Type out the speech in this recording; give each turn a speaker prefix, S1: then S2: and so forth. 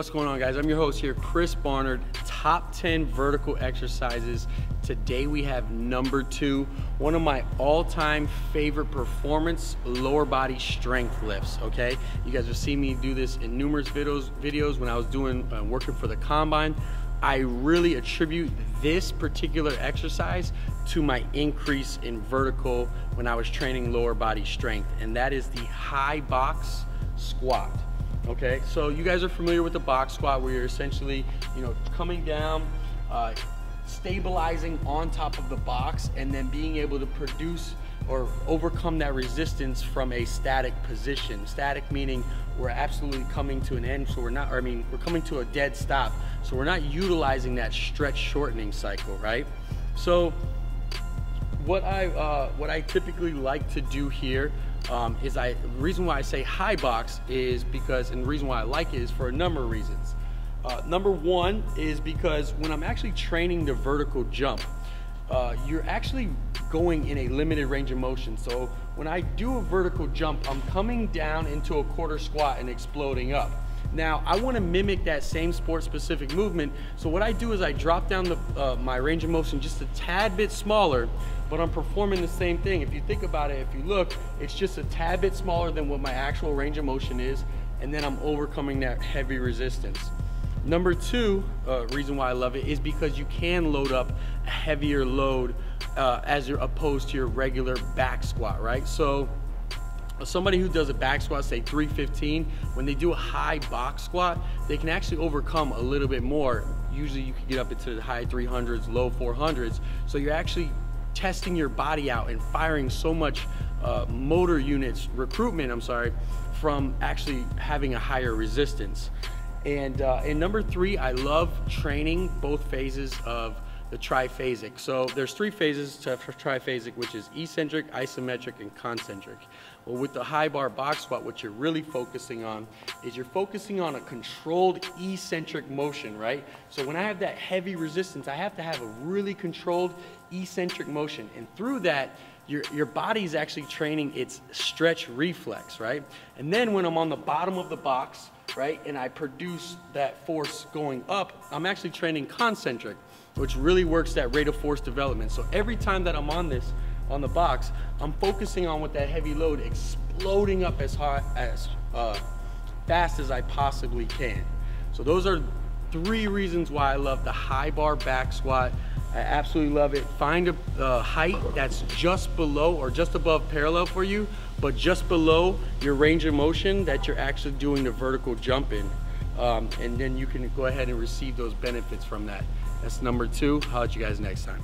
S1: What's going on guys? I'm your host here, Chris Barnard, top 10 vertical exercises. Today we have number two, one of my all-time favorite performance lower body strength lifts, okay? You guys have seen me do this in numerous videos, videos when I was doing, uh, working for the Combine. I really attribute this particular exercise to my increase in vertical when I was training lower body strength, and that is the high box squat. Okay, so you guys are familiar with the box squat where you're essentially, you know, coming down, uh, stabilizing on top of the box, and then being able to produce or overcome that resistance from a static position. Static meaning we're absolutely coming to an end, so we're not, I mean, we're coming to a dead stop, so we're not utilizing that stretch shortening cycle, right? So what I, uh, what I typically like to do here um, is I, reason why I say high box is because, and the reason why I like it is for a number of reasons. Uh, number one is because when I'm actually training the vertical jump, uh, you're actually going in a limited range of motion. So when I do a vertical jump, I'm coming down into a quarter squat and exploding up. Now, I wanna mimic that same sport specific movement. So what I do is I drop down the, uh, my range of motion just a tad bit smaller, but I'm performing the same thing. If you think about it, if you look, it's just a tad bit smaller than what my actual range of motion is, and then I'm overcoming that heavy resistance. Number two uh, reason why I love it is because you can load up a heavier load uh, as opposed to your regular back squat, right? So somebody who does a back squat, say 315, when they do a high box squat, they can actually overcome a little bit more. Usually you can get up into the high 300s, low 400s. So you're actually testing your body out and firing so much uh, motor units, recruitment, I'm sorry, from actually having a higher resistance. And, uh, and number three, I love training both phases of the triphasic. So there's three phases to triphasic, which is eccentric, isometric, and concentric. Well, with the high bar box squat, what you're really focusing on is you're focusing on a controlled eccentric motion, right? So when I have that heavy resistance, I have to have a really controlled eccentric motion. And through that, your, your body's actually training its stretch reflex, right? And then when I'm on the bottom of the box, right, and I produce that force going up, I'm actually training concentric which really works that rate of force development. So every time that I'm on this, on the box, I'm focusing on with that heavy load exploding up as high, as uh, fast as I possibly can. So those are three reasons why I love the high bar back squat. I absolutely love it. Find a uh, height that's just below or just above parallel for you, but just below your range of motion that you're actually doing the vertical jump in. Um, and then you can go ahead and receive those benefits from that. That's number two. I'll let you guys next time.